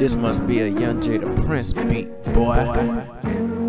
This must be a Young Jada Prince beat, boy.